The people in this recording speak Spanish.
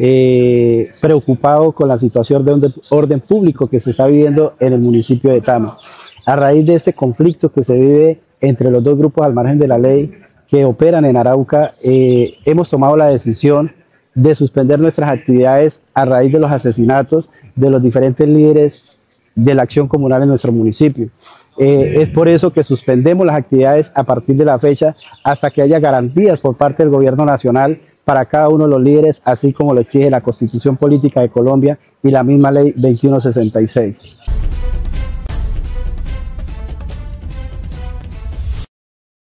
eh, preocupado con la situación de orden público que se está viviendo en el municipio de Tama. A raíz de este conflicto que se vive entre los dos grupos al margen de la ley que operan en Arauca, eh, hemos tomado la decisión de suspender nuestras actividades a raíz de los asesinatos de los diferentes líderes de la acción comunal en nuestro municipio. Eh, es por eso que suspendemos las actividades a partir de la fecha hasta que haya garantías por parte del gobierno nacional para cada uno de los líderes, así como lo exige la Constitución Política de Colombia y la misma Ley 2166.